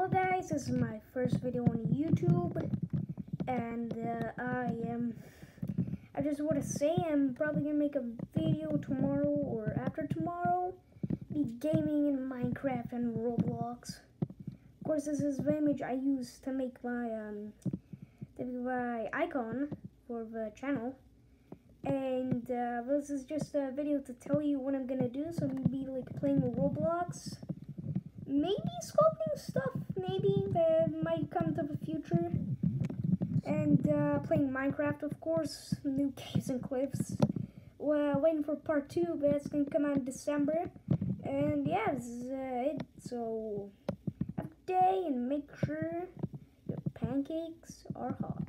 Hello guys, this is my first video on YouTube, and uh, I am. I just want to say I'm probably gonna make a video tomorrow or after tomorrow, be gaming in Minecraft and Roblox. Of course, this is the image I use to make my um, to my icon for the channel, and uh, this is just a video to tell you what I'm gonna do. So I'm gonna be like playing Roblox maybe sculpting stuff, maybe that might come to the future. And uh, playing Minecraft, of course, new caves and cliffs. Well, waiting for part two, but it's gonna come out in December. And yeah, this is uh, it. So have a day and make sure your pancakes are hot.